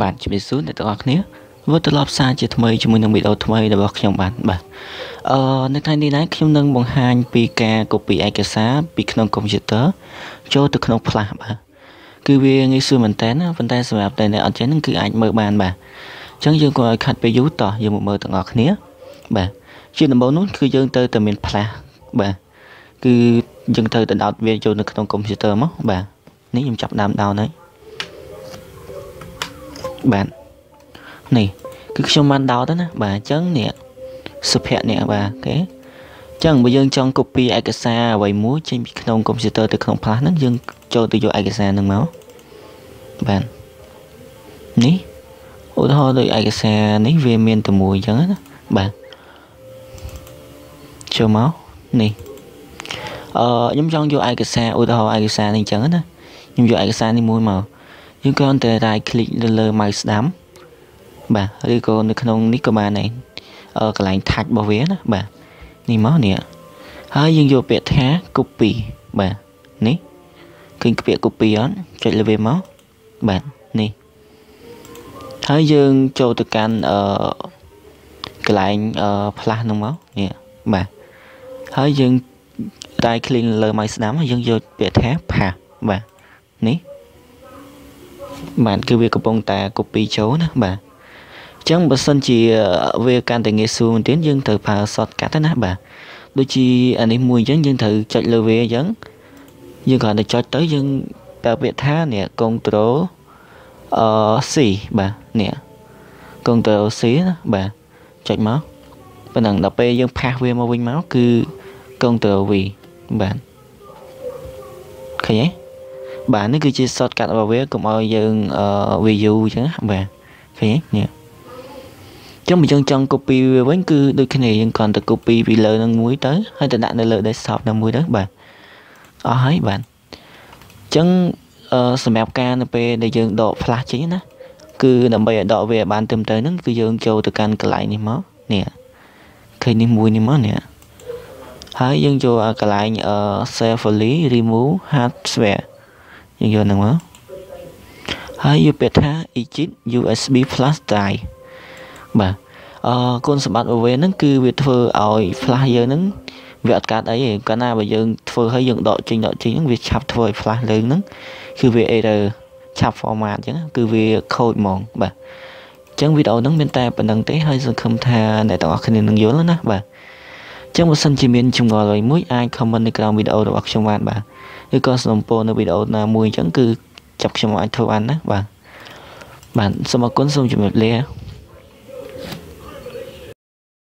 បាទជំរាបសួរអ្នកទាំងអស់គ្នាវិលត្រឡប់សារជាថ្មីជាមួយនឹងវីដេអូថ្មីរបស់ខ្ញុំបាទបាទអឺនៅថ្ងៃនេះដែរខ្ញុំនឹងបង្ហាញពីការ copy ឯកសារពីក្នុងកុំព្យូទ័រចូលទៅក្នុង Flash បាទគឺវាងាយស្រួលមែនតើណាប៉ុន្តែសម្រាប់តែអ្នកអត់ចេះហ្នឹងគឺអាចមើលបានបាទអញ្ចឹងយើងក៏ឲ្យខាត់ពេលយូរតោះយើងមកមើលទាំងអស់គ្នា បាទជាដំបូងនោះគឺយើងទៅតែមាន Flash បាទគឺយើងត្រូវទៅដោតវាចូលនៅក្នុងកុំព្យូទ័រមកបាទនេះខ្ញុំចាប់ដើមដោនហើយ បាទនេះគឺខ្ញុំបានដោតណាបាទអញ្ចឹងនេះសុភ័ក្រនេះបាទអូខេអញ្ចឹងបើយើងចង់ copy ឯកសារអ្វីមួយចេញពីក្នុងកុំព្យូទ័រទៅក្នុង Flash ហ្នឹងយើងចូលទៅយកឯកសារហ្នឹងមកបាទនេះឧទាហរណ៍ដូចឯកសារនេះវាមានតែមួយអញ្ចឹងណាបាទចូលមកនេះអឺខ្ញុំចង់យកឯកសារឧទាហរណ៍ឯកសារនេះអញ្ចឹងណាខ្ញុំយកឯកសារនេះមួយមក យើងគ្រាន់តែ right click លើ mouse ស្ដាំបាទឬក៏នៅក្នុងនេះក៏បានដែរអឺកន្លែង touch របស់វាណាបាទនេះមកនេះហើយយើងយកពាក្យថា copy បាទនេះឃើញពាក្យ copy អត់ចុចលើវាមកបាទនេះហើយយើងចូលទៅកាន់អឺកន្លែងអឺ plus ហ្នឹងមកនេះបាទហើយយើង right click លើ mouse ស្ដាំយើងយកពាក្យថា path បាទនេះ បាទគឺវាកំពុងតែ copy ចូលណាបាទអញ្ចឹងបើសិនជាវាកាន់តែងាយស្រួលមែនទែនយើងត្រូវប្រើ shortcut ណាបាទដូចជាអានេះមួយអញ្ចឹងយើងត្រូវចុចលើវាអញ្ចឹងយើងគ្រាន់តែចុចទៅយើងប្រើពាក្យថានេះ control អឺ C បាទនេះ control C ណាបាទចុចមកប៉ុណ្ណឹងដល់ពេលយើងផាសវាមកវិញមកគឺ control V បាទឃើញទេ បាទនេះគឺជា shortcut របស់វាកុំឲ្យយើងវាយូរអញ្ចឹងបាទឃើញទេនេះចឹងបើយើងចង់ copy វាវិញគឺដូចគ្នាយើងគ្រាន់តែ copy ពីលើនឹងមួយទៅហើយទៅដាក់នៅលើ desktop នឹងមួយទៅបាទអស់ហើយបាទអញ្ចឹងសម្រាប់ការនៅពេលដែលយើងដក flash ចេញណាគឺដើម្បីឲ្យដកវាឲ្យបានត្រឹមត្រូវហ្នឹងគឺយើងចូលទៅកាន់កន្លែងនេះមកនេះឃើញនេះមួយនេះមកនេះហើយយើងចូលកន្លែង safely remove hardware យើងយកហ្នឹងមកហើយយកពាក្យថា Egypt USB flash drive បាទអឺគុណសម្បត្តិរបស់វាហ្នឹងគឺវាធ្វើឲ្យ flash យើងហ្នឹងវាអត់កាត់អីទេកាលណាបើយើងធ្វើឲ្យយើងដកចេញដកចេញហ្នឹងវាឆាប់ធ្វើឲ្យ flash លើហ្នឹងគឺវា error ឆាប់ format អញ្ចឹងគឺវាខូចហ្មងបាទអញ្ចឹងវីដេអូហ្នឹងមានតែប៉ុណ្្នឹងទេហើយសង្ឃឹមថាអ្នកទាំងអស់គ្នានឹងយល់ណាបាទ ចឹងបើសិនជាមានចម្ងល់អ្វីមួយអាច comment នៅក្រោមវីដេអូរបស់ខ្ញុំបានបាទឬក៏សំពោនៅវីដេអូណាមួយអញ្ចឹងគឺចាប់ខ្ញុំអាចធ្វើបានណាបាទបាទសូមអរគុណសូមជម្រាបលា